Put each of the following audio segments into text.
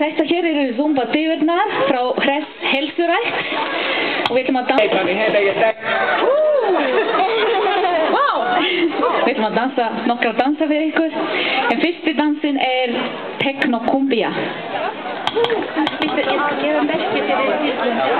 Þetta hér eru Zumba dývernar frá Hress Helsurætt og við ætlum að dansa. Við ætlum að dansa nokkra dansa fyrir ykkur. En fyrsti dansin er Teknokumbia Ég skal gera mest fyrir því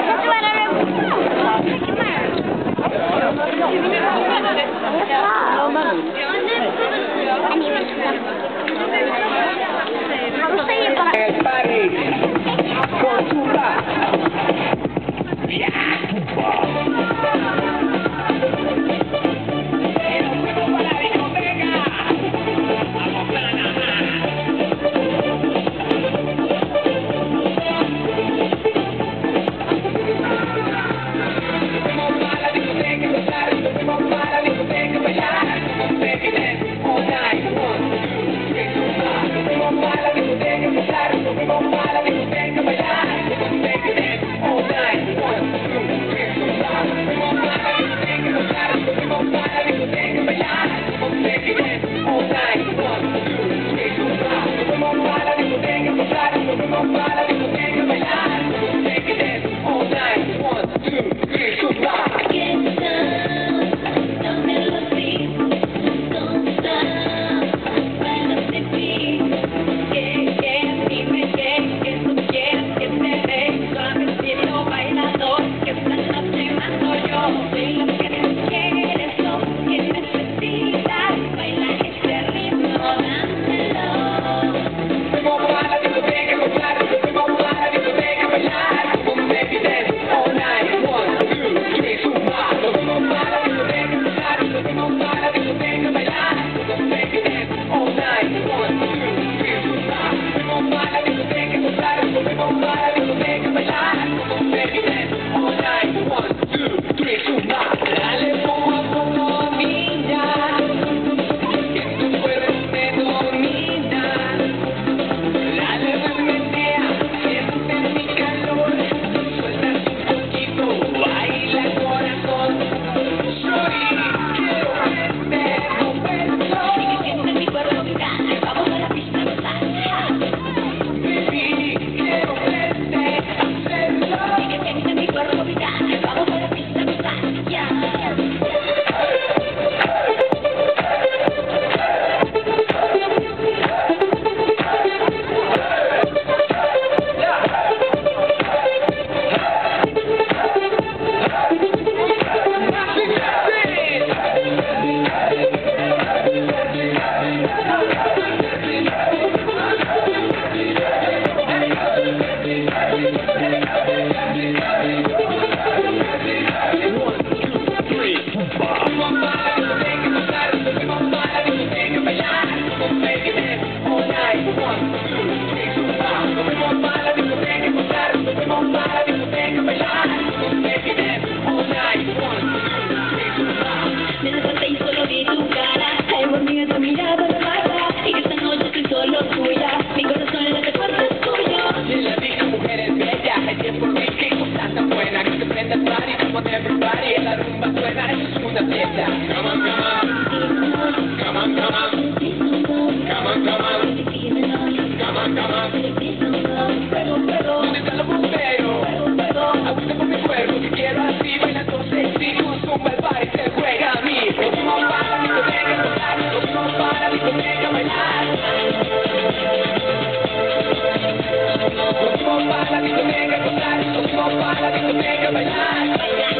One. Nos dimos para que te a contar, nos dimos para que te a bailar.